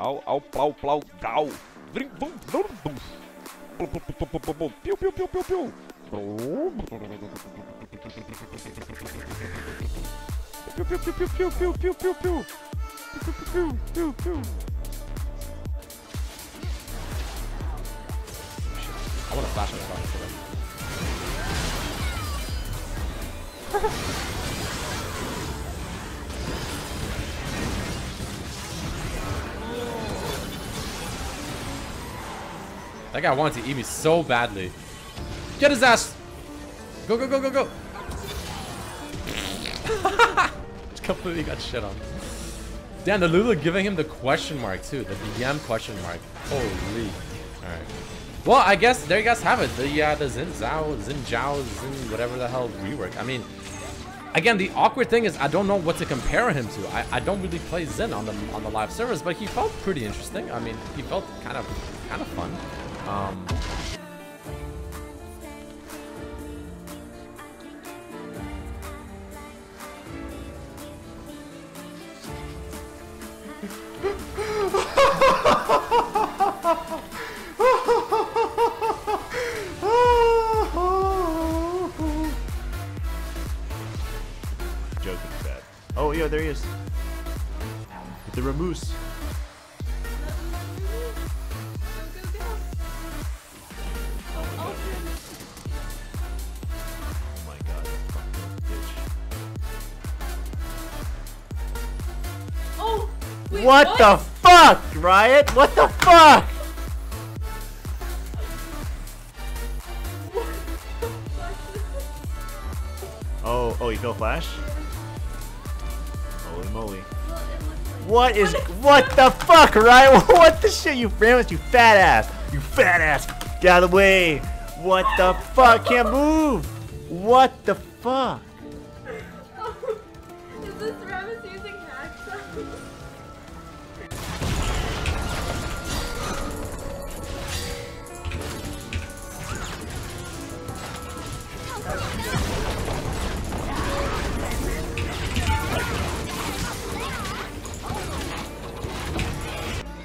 Ao, ao, plau, plau, dau. Piu, piu, piu, piu, piu. Piu, piu, piu, piu, piu, piu, piu, piu. Piu, piu, piu, Agora baixa, baixa. That guy wanted to eat me so badly. Get his ass! Go, go, go, go, go! Completely got shit on. Damn, the Lulu giving him the question mark too. The DM question mark. Holy. Alright. Well, I guess there you guys have it. The uh, the Zin Zhao, Zin Zhao, Xin whatever the hell rework. I mean, again, the awkward thing is I don't know what to compare him to. I, I don't really play Zin on the on the live service, but he felt pretty interesting. I mean, he felt kind of kind of fun. Um, Joke is bad. Oh, yeah, there he is. The Rammus. Wait, What, the fuck, Riot? What the fuck? Oh, oh, you feel flash? Holy moly. What is what the fuck, Riot? What the shit, you Rammus, you fat ass, you fat ass, get out of the way. What the fuck? Can't move. What the fuck? Is this Rammus using hacks?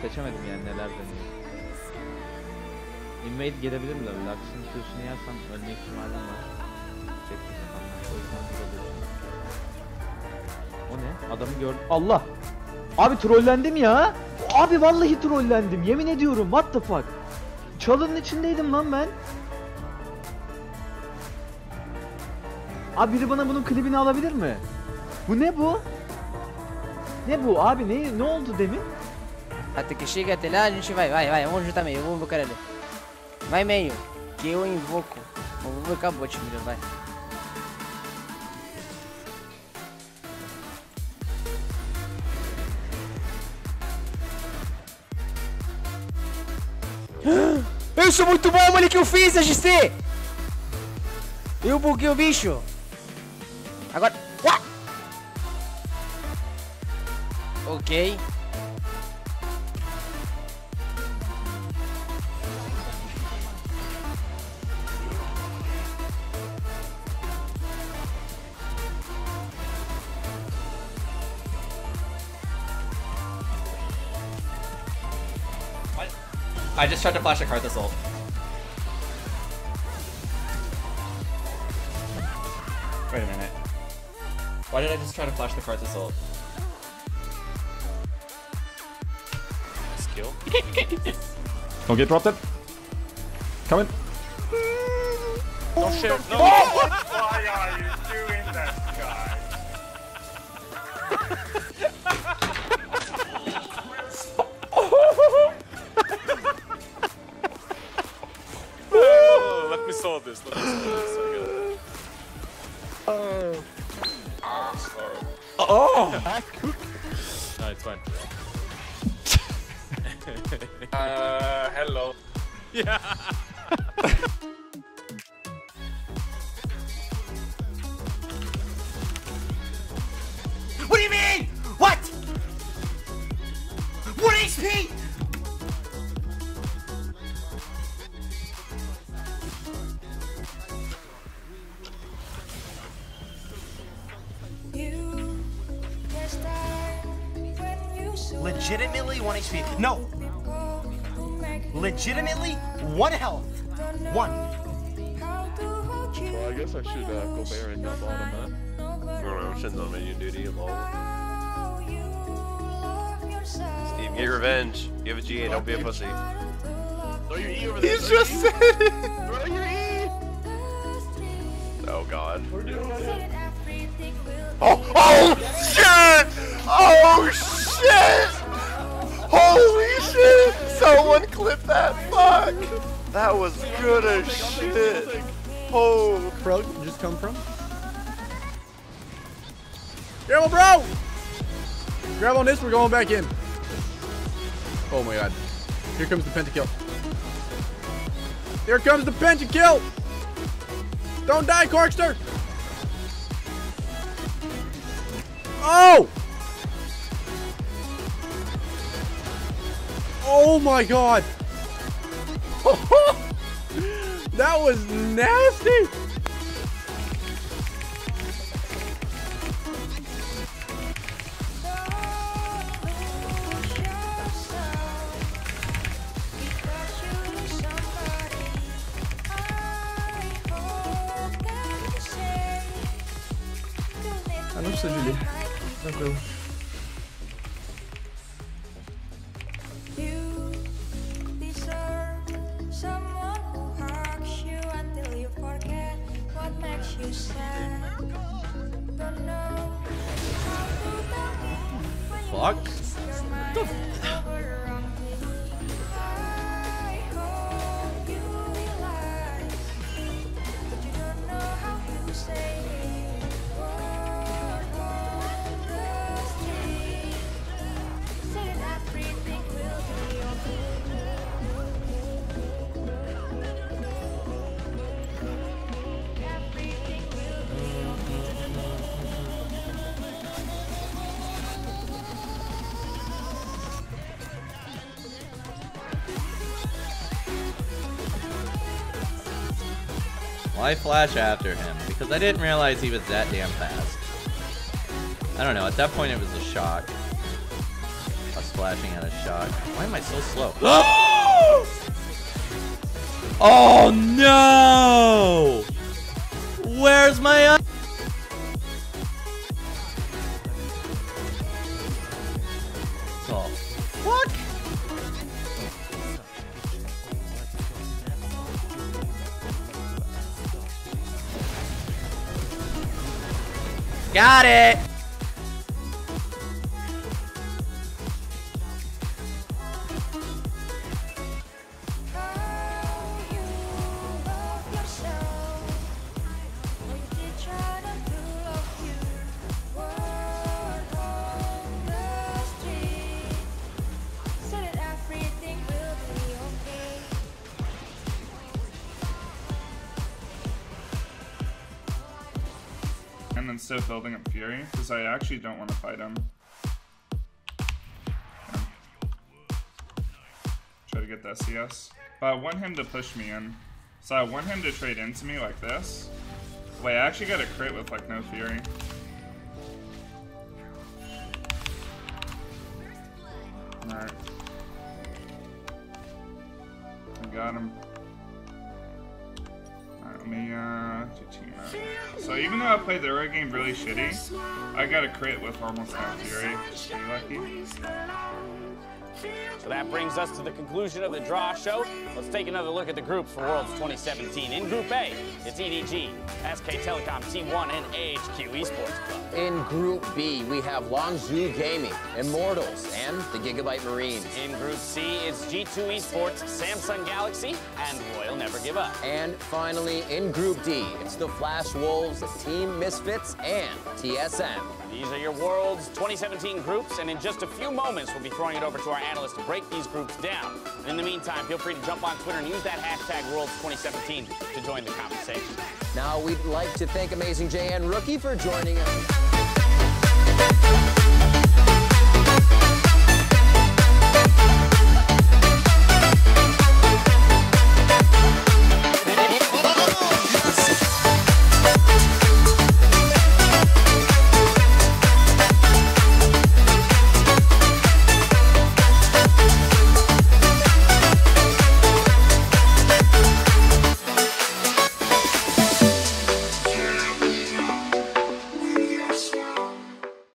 Seçemedim yani neler deniyor. Invade gelebilir mi? Lux'ın Q'sunu yersem ölme ihtimalim var. Çektim. O. O ne? Adamı gördüm. Allah! Abi trollendim ya. Abi vallahi trollendim. Yemin ediyorum. What the fuck? Çalının içindeydim lan ben. Abi biri bana bunun klibini alabilir mi? Bu ne bu? Ne bu abi ne ne oldu demin? Até que chega até lá, a gente vai, vai, vai, vamos juntar meio, vamos invocar ele. Vai meio, que eu invoco. Vou invocar bot, melhor, vai. Eu sou muito bom, olha que eu fiz, AGC! Eu buguei o bicho! Agora. Ok. I just tried to flash a Karthus ult. Wait a minute. Why did I just try to flash the Karthus ult? Skill. Don't get dropped it. Coming. Oh shit, no! Oh! Why are you doing that, guys? let me solve this. Let me solve this. I got it. Oh! No, it's fine. Uh, hello. Yeah. What do you mean? What? What HP? Legitimately one HP. No. Legitimately one health. One. Well, I guess I should uh, go bear and not bottom that. Bro, shitting on menu duty, lol. Steve, get revenge. You have a GA, don't be a pussy. Throw your E over there. He's just E. said it. Throw your E. Oh god. We're doing it. Oh, oh shit! Oh shit! Holy shit! Someone clip that. Fuck! That was good as shit. Oh. Pro, just come from? Grab bro! Grab on this, we're going back in. Oh my god. Here comes the pentakill. Here comes the pentakill! Don't die, Corkster! Oh! Oh my god! that was nasty! Não precisa de ler. Tranquilo. Fuck. Why flash after him? Because I didn't realize he was that damn fast. I don't know, at that point it was a shock. I was flashing at a shock. Why am I so slow? oh no! Where's my Got it! Then still building up Fury, because I actually don't want to fight him. Try to get the SES. But I want him to push me in. So I want him to trade into me like this. Wait, I actually got a crit with like no Fury. Alright. I got him. Me uh. So even though I played the early game really shitty, I got a crit with almost no Fury. Lucky. So that brings us to the conclusion of the draw show. Let's take another look at the groups for Worlds 2017. In Group A, it's EDG, SK Telecom T1, and AHQ Esports Club. In Group B, we have Longzhu Gaming, Immortals, and the Gigabyte Marines. In Group C, it's G2 Esports, Samsung Galaxy, and Royal Never Give Up. And finally, in Group D, it's the Flash Wolves, Team Misfits, and TSM. These are your Worlds 2017 groups, and in just a few moments, we'll be throwing it over to our analysts to break these groups down. And in the meantime, feel free to jump on Twitter and use that hashtag Worlds 2017 to join the conversation. Now, we'd like to thank Amazing J and Rookie for joining us.